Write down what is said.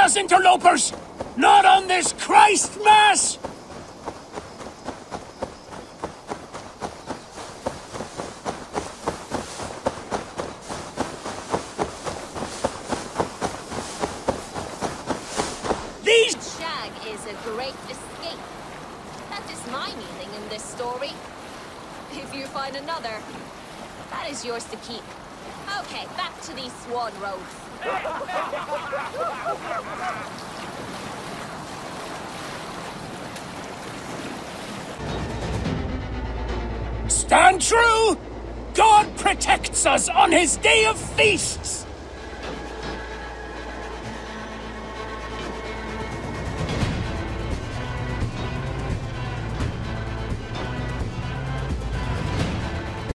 out us, interlopers! Not on this Christ Mass! These Shag is a great escape. That is my meaning in this story. If you find another, that is yours to keep. Okay, back to these swan roads. stand true! God protects us on his day of feasts!